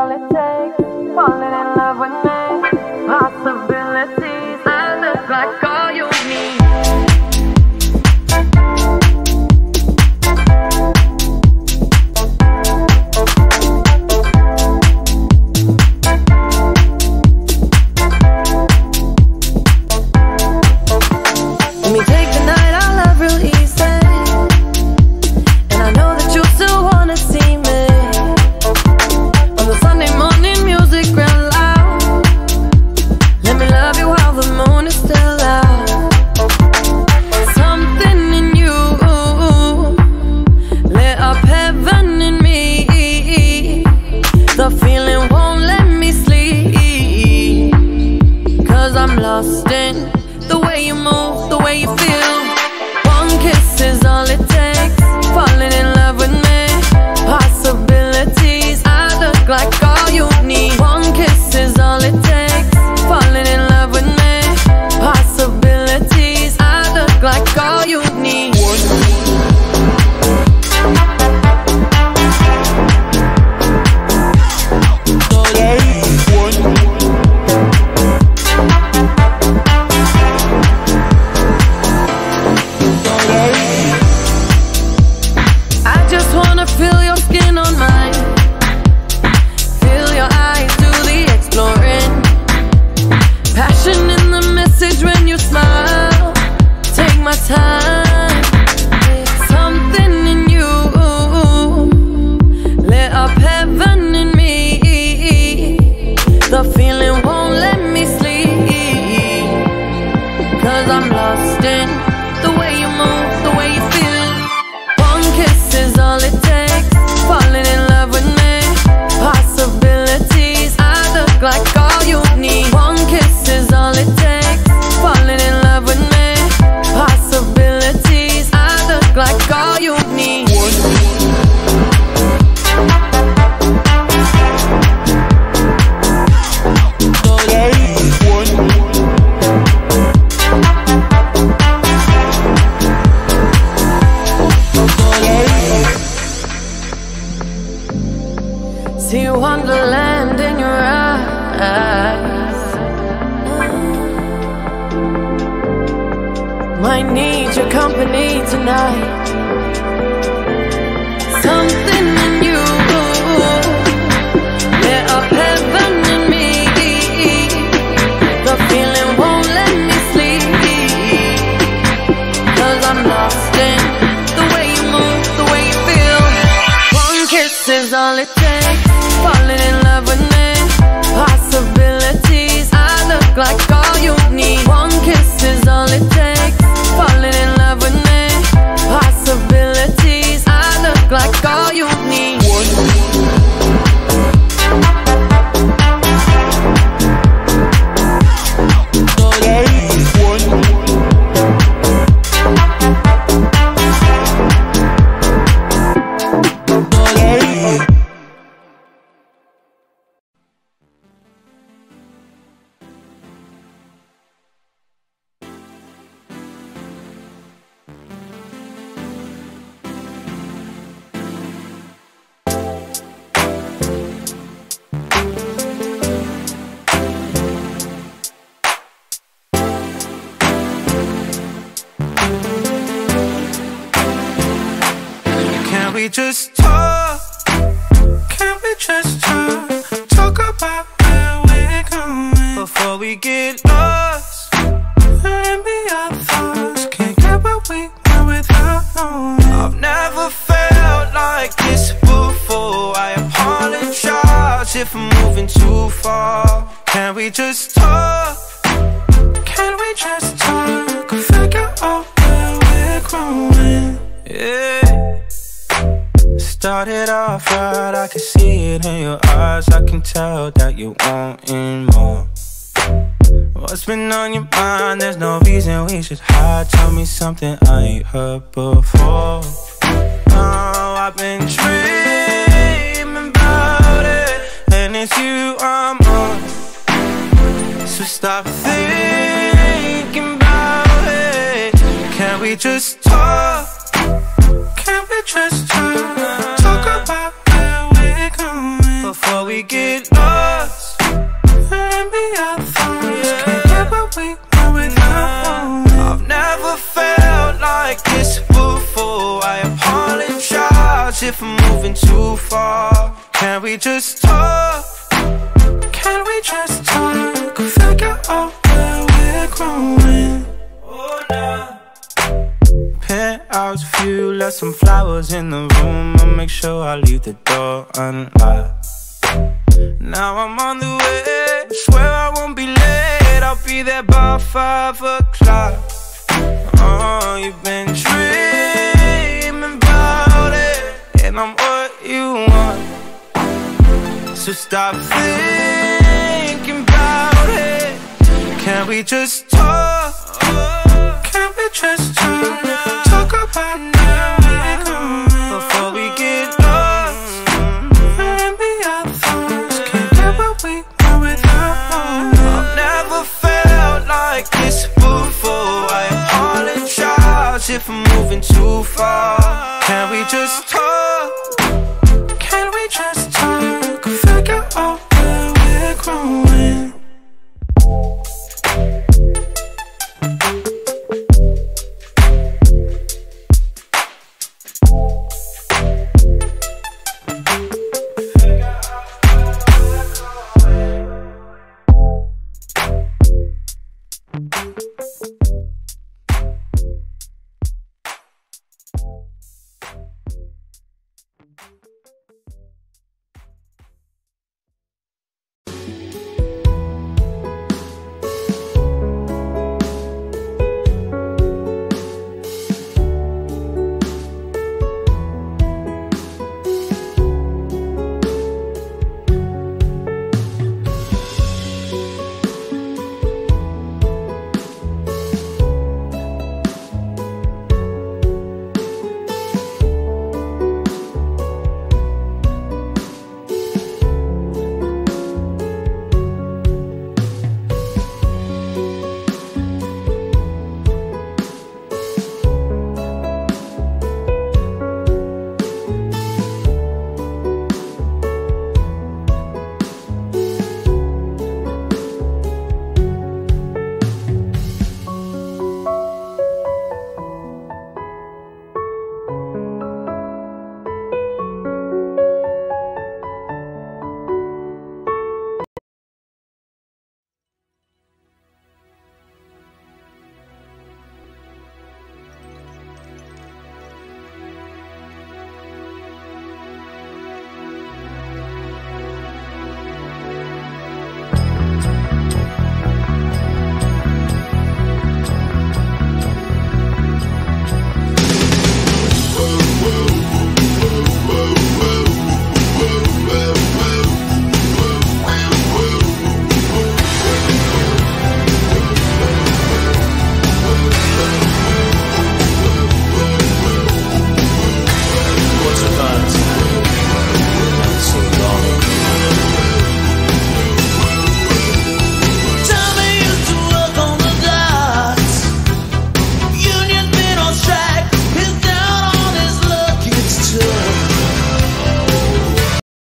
all it takes. all Falling Can we just talk? Can we just talk? Talk about where we're going before we get lost. Let me our thoughts. Can't get what we want without knowing. I've never felt like this before. I apologize if I'm moving too far. Can we just talk? Can we just talk? Figure out where we're growing. Yeah. Started off right, I can see it in your eyes. I can tell that you wanting more. What's been on your mind? There's no reason we should hide. Tell me something I ain't heard before. Oh, I've been dreaming about it, and it's you I'm on. So stop thinking about it. Can we just Can we just talk? Can we just talk? Figure out where we're growing. Oh, nah. Penthouse view, left some flowers in the room. I'll make sure I leave the door unlocked. Now I'm on the way. Swear I won't be late. I'll be there by five o'clock. Oh, you've been dreaming about it, and I'm what you want. So stop thinking about it. Can we just talk? Can we just talk? Talk about where before we get lost. And be our thoughts. Can't get what we want without one. I've never felt like this before. I apologize if I'm moving too far. Can we just